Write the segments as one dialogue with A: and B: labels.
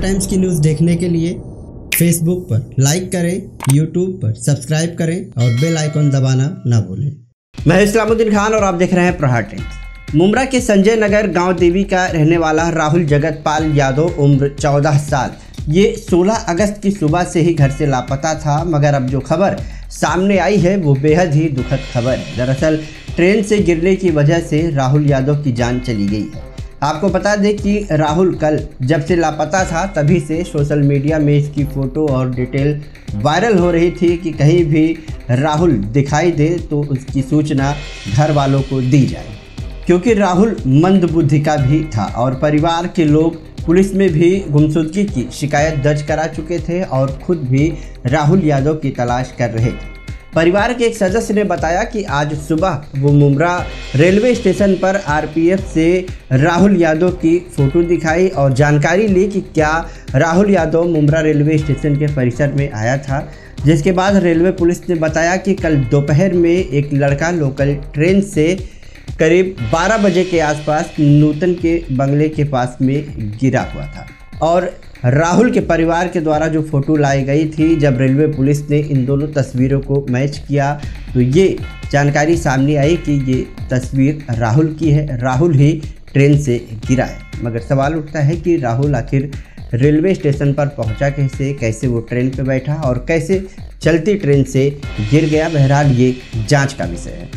A: Times की news देखने के लिए फेसबुक पर लाइक करें यूट्यूब पर सब्सक्राइब करें और बेल आइकॉन दबाना ना भूलें।
B: मैं इस्लामुद्दीन खान और आप देख रहे हैं प्रहार टाइम्स मुमरा के संजय नगर गाँव देवी का रहने वाला राहुल जगतपाल यादव उम्र 14 साल। ये 16 अगस्त की सुबह से ही घर से लापता था, मगर अब जो खबर सामने आई है, वो बेहद ही दुखद खबर दरअसल, ट्रेन से गिरने की वजह से राहुल यादव की जान चली गई। है आपको बता दें कि राहुल कल जब से लापता था, तभी से सोशल मीडिया में इसकी फ़ोटो और डिटेल वायरल हो रही थी कि कहीं भी राहुल दिखाई दे तो उसकी सूचना घर वालों को दी जाए। क्योंकि राहुल मंद बुद्धि का भी था और परिवार के लोग पुलिस में भी गुमशुदगी की शिकायत दर्ज करा चुके थे और खुद भी राहुल यादव की तलाश कर रहे थे। परिवार के एक सदस्य ने बताया कि आज सुबह वो मुमरा रेलवे स्टेशन पर आरपीएफ से राहुल यादव की फ़ोटो दिखाई और जानकारी ली कि क्या राहुल यादव मुमरा रेलवे स्टेशन के परिसर में आया था। जिसके बाद रेलवे पुलिस ने बताया कि कल दोपहर में एक लड़का लोकल ट्रेन से करीब 12 बजे के आसपास नूतन के बंगले के पास में गिरा हुआ था और राहुल के परिवार के द्वारा जो फ़ोटो लाई गई थी, जब रेलवे पुलिस ने इन दोनों तस्वीरों को मैच किया तो ये जानकारी सामने आई कि ये तस्वीर राहुल की है। राहुल ही ट्रेन से गिरा है। मगर सवाल उठता है कि राहुल आखिर रेलवे स्टेशन पर पहुँचा कैसे कैसे वो ट्रेन पर बैठा और कैसे चलती ट्रेन से गिर गया? बहरहाल ये जाँच का विषय है।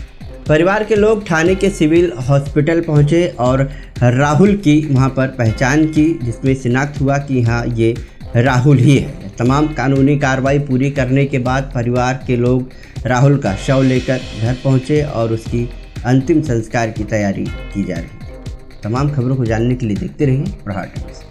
B: परिवार के लोग थाने के सिविल हॉस्पिटल पहुँचे और राहुल की वहाँ पर पहचान की, जिसमें शिनाख्त हुआ कि हाँ ये राहुल ही है। तमाम कानूनी कार्रवाई पूरी करने के बाद परिवार के लोग राहुल का शव लेकर घर पहुँचे और उसकी अंतिम संस्कार की तैयारी की जा रही तमाम खबरों को जानने के लिए देखते रहिए प्रहार टाइम्स